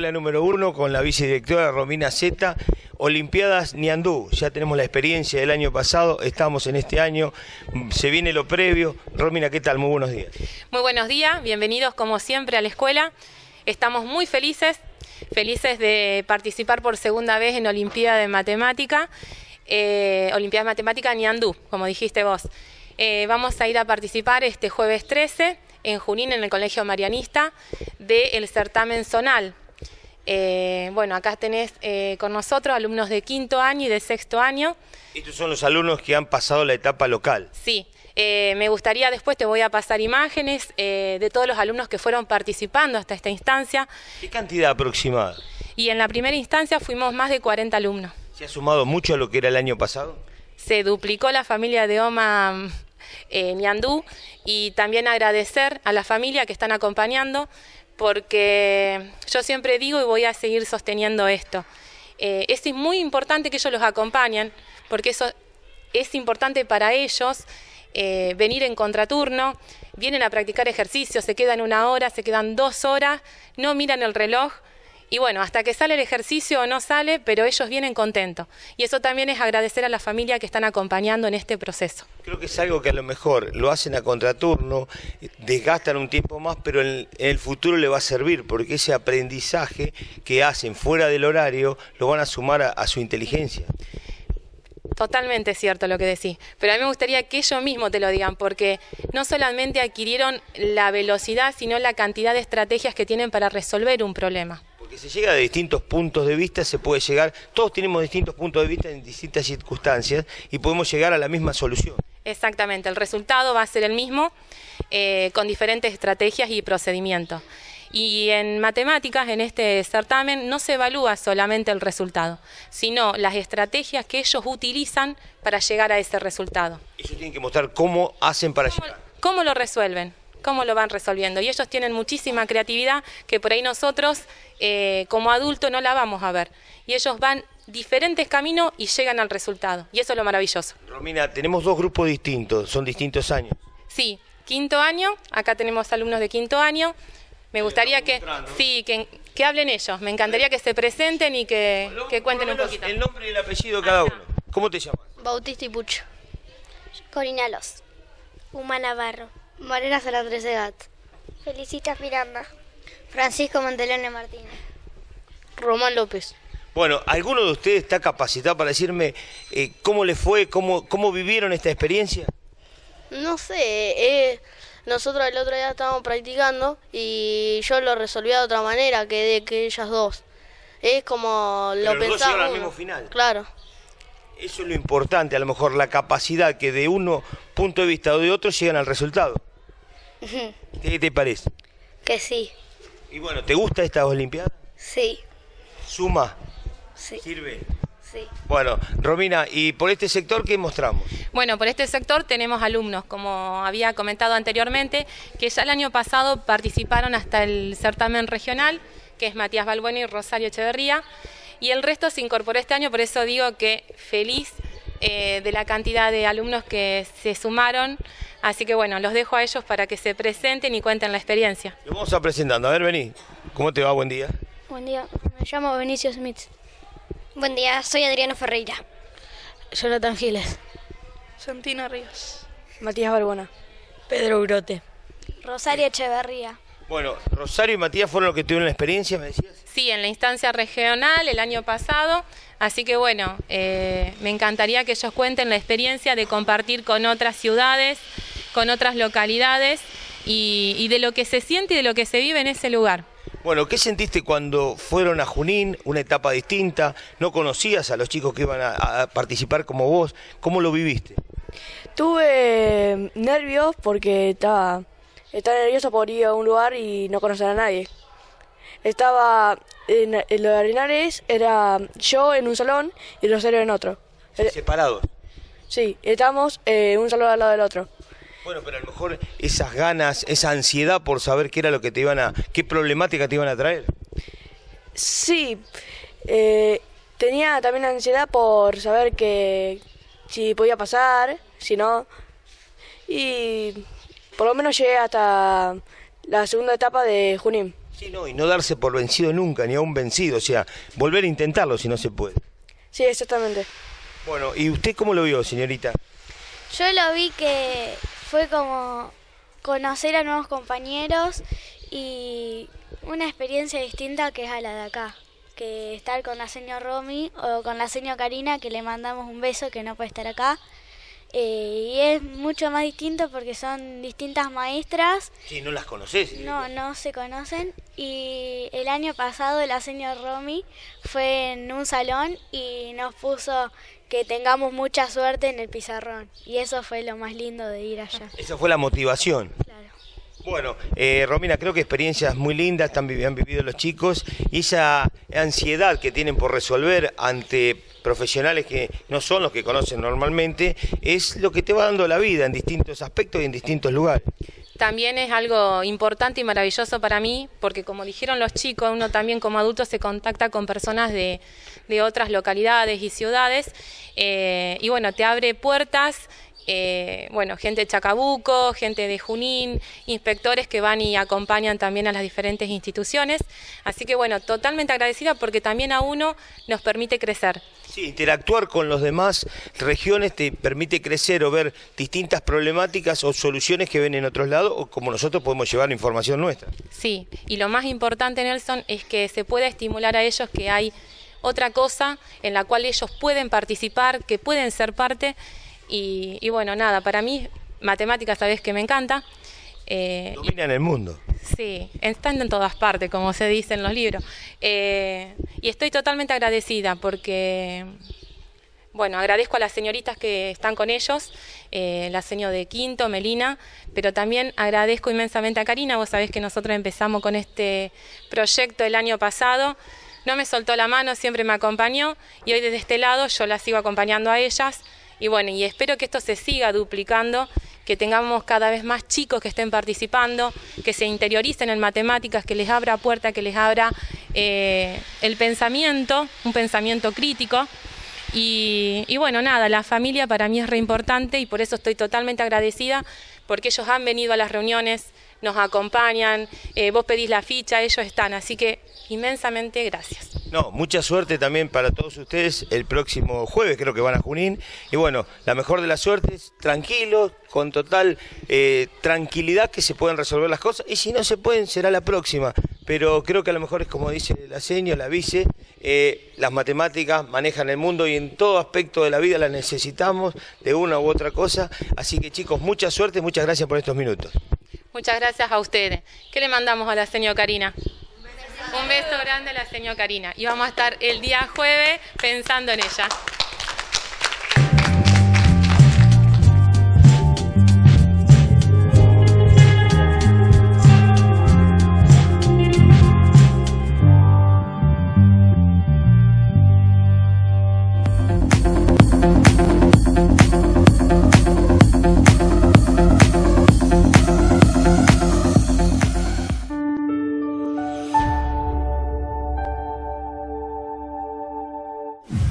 escuela número uno con la vicedirectora Romina Zeta. Olimpiadas Niandú, ya tenemos la experiencia del año pasado, estamos en este año, se viene lo previo. Romina, ¿qué tal? Muy buenos días. Muy buenos días, bienvenidos como siempre a la escuela. Estamos muy felices, felices de participar por segunda vez en Olimpiada de Matemática, eh, Olimpiada de Matemática Niandú, como dijiste vos. Eh, vamos a ir a participar este jueves 13 en Junín, en el Colegio Marianista, del certamen zonal. Eh, bueno, acá tenés eh, con nosotros alumnos de quinto año y de sexto año. Estos son los alumnos que han pasado la etapa local. Sí, eh, me gustaría después, te voy a pasar imágenes de todos los alumnos que fueron participando hasta esta instancia. ¿Qué cantidad aproximada? Y en la primera instancia fuimos más de 40 alumnos. ¿Se ha sumado mucho a lo que era el año pasado? Se duplicó la familia de Oma eh, Ñandú y también agradecer a la familia que están acompañando porque yo siempre digo y voy a seguir sosteniendo esto. Eh, es muy importante que ellos los acompañen porque eso es importante para ellos eh, venir en contraturno, vienen a practicar ejercicio, se quedan una hora, se quedan dos horas, no miran el reloj y bueno, hasta que sale el ejercicio o no sale, pero ellos vienen contentos. Y eso también es agradecer a la familia que están acompañando en este proceso. Creo que es algo que a lo mejor lo hacen a contraturno, desgastan un tiempo más, pero en el futuro le va a servir, porque ese aprendizaje que hacen fuera del horario lo van a sumar a, su inteligencia. Totalmente cierto lo que decís, pero a mí me gustaría que ellos mismos te lo digan, porque no solamente adquirieron la velocidad, sino la cantidad de estrategias que tienen para resolver un problema que se llega de distintos puntos de vista, se puede llegar, todos tenemos distintos puntos de vista en distintas circunstancias y podemos llegar a la misma solución. Exactamente, el resultado va a ser el mismo eh, con diferentes estrategias y procedimientos. Y en matemáticas, en este certamen, no se evalúa solamente el resultado, sino las estrategias que ellos utilizan para llegar a ese resultado. Ellos tienen que mostrar cómo hacen para llegar. ¿Cómo lo resuelven? Cómo lo van resolviendo. Y ellos tienen muchísima creatividad que por ahí nosotros eh, como adultos no la vamos a ver. Y ellos van diferentes caminos y llegan al resultado. Y eso es lo maravilloso. Romina, tenemos dos grupos distintos, son distintos años. Sí, quinto año, acá tenemos alumnos de quinto año. Me gustaría que, sí, que, que, hablen ellos. Me encantaría que se presenten y que, que cuenten un poquito. El nombre y el apellido de cada uno. ¿Cómo te llamas? Bautista y Pucho. Corina Los. Navarro. Morena Sala Edad. Felicitas Miranda. Francisco Montelone Martínez. Román López. Bueno, ¿alguno de ustedes está capacitado para decirme eh, cómo le fue, cómo, cómo vivieron esta experiencia? No sé, eh, nosotros el otro día estábamos practicando y yo lo resolví de otra manera que de que ellas dos. Es como lo pensaba. al mismo final. Claro. Eso es lo importante, a lo mejor la capacidad que de uno punto de vista o de otro llegan al resultado. ¿Qué te parece? Que sí. Y bueno, ¿te gusta esta Olimpiada? Sí. ¿Suma? Sí. ¿Sirve? Sí. Bueno, Romina, ¿y por este sector qué mostramos? Bueno, por este sector tenemos alumnos, como había comentado anteriormente, que ya el año pasado participaron hasta el certamen regional, que es Matías Balbuena y Rosario Echeverría, y el resto se incorporó este año, por eso digo que feliz eh, de la cantidad de alumnos que se sumaron. Así que bueno, los dejo a ellos para que se presenten y cuenten la experiencia. Lo vamos a presentando. A ver, vení. ¿Cómo te va? Buen día. Buen día. Me llamo Benicio Smith. Buen día, soy Adriano Ferreira. Jonathan Giles. Santina Ríos. Matías Barbona. Pedro Urote. Rosario Echeverría. Bueno, Rosario y Matías fueron los que tuvieron la experiencia, me decías. Sí, en la instancia regional el año pasado. Así que bueno, eh, me encantaría que ellos cuenten la experiencia de compartir con otras ciudades, con otras localidades y, de lo que se siente y de lo que se vive en ese lugar. Bueno, ¿qué sentiste cuando fueron a Junín, una etapa distinta? ¿No conocías a los chicos que iban a, participar como vos? ¿Cómo lo viviste? Tuve nervios porque estaba, estaba nervioso por ir a un lugar y no conocer a nadie. Estaba en, en los Arenales, era yo en un salón y Rosario en otro. ¿Separados? Sí, estamos en un salón al lado del otro. Bueno, pero a lo mejor esas ganas, esa ansiedad por saber qué era lo que te iban a, qué problemática te iban a traer. Sí, eh, tenía también ansiedad por saber que si podía pasar, si no. Y por lo menos llegué hasta la segunda etapa de Junín. Sí, no, y no darse por vencido nunca, ni aún vencido, o sea, volver a intentarlo si no se puede. Sí, exactamente. Bueno, ¿y usted cómo lo vio, señorita? Yo lo vi que fue como conocer a nuevos compañeros y una experiencia distinta que es a la de acá, que estar con la señora Romy o con la señora Karina, que le mandamos un beso que no puede estar acá. Eh, y es mucho más distinto porque son distintas maestras. Sí, no las conoces. No, no se conocen. Y el año pasado la señora Romy fue en un salón y nos puso que tengamos mucha suerte en el pizarrón. Y eso fue lo más lindo de ir allá. Esa fue la motivación. Claro. Bueno, eh, Romina, creo que experiencias muy lindas han vivido los chicos y esa ansiedad que tienen por resolver ante profesionales que no son los que conocen normalmente es lo que te va dando la vida en distintos aspectos y en distintos lugares. También es algo importante y maravilloso para mí, porque como dijeron los chicos, uno también como adulto se contacta con personas de, otras localidades y ciudades, eh, y bueno, te abre puertas eh, bueno, gente de Chacabuco, gente de Junín, inspectores que van y acompañan también a las diferentes instituciones. Así que bueno, totalmente agradecida porque también a uno nos permite crecer. Sí, interactuar con los demás regiones te permite crecer o ver distintas problemáticas o soluciones que ven en otros lados o como nosotros podemos llevar la información nuestra. Sí, y lo más importante, Nelson, es que se pueda estimular a ellos que hay otra cosa en la cual ellos pueden participar, que pueden ser parte y, bueno, nada, para mí matemáticas sabes que me encanta. Eh, Domina en el mundo. Sí, están en todas partes, como se dice en los libros. Eh, y estoy totalmente agradecida porque, bueno, agradezco a las señoritas que están con ellos, eh, la señora de Quinto, Melina, pero también agradezco inmensamente a Karina. Vos sabés que nosotros empezamos con este proyecto el año pasado. No me soltó la mano, siempre me acompañó y hoy desde este lado yo las sigo acompañando a ellas. Y bueno, y espero que esto se siga duplicando, que tengamos cada vez más chicos que estén participando, que se interioricen en matemáticas, que les abra puerta, que les abra eh, el pensamiento, un pensamiento crítico. Y, bueno, nada, la familia para mí es re importante y por eso estoy totalmente agradecida porque ellos han venido a las reuniones, nos acompañan, eh, vos pedís la ficha, ellos están, así que inmensamente gracias. No, mucha suerte también para todos ustedes el próximo jueves, creo que van a Junín. Y bueno, la mejor de las suertes, tranquilos, con total eh, tranquilidad que se pueden resolver las cosas. Y si no se pueden, será la próxima. Pero creo que a lo mejor es como dice la seño, la vice, eh, las matemáticas manejan el mundo y en todo aspecto de la vida las necesitamos de una u otra cosa. Así que chicos, mucha suerte, muchas gracias por estos minutos. Muchas gracias a ustedes. ¿Qué le mandamos a la señora Karina? Un beso grande a la señora Karina. Y vamos a estar el día jueves pensando en ella.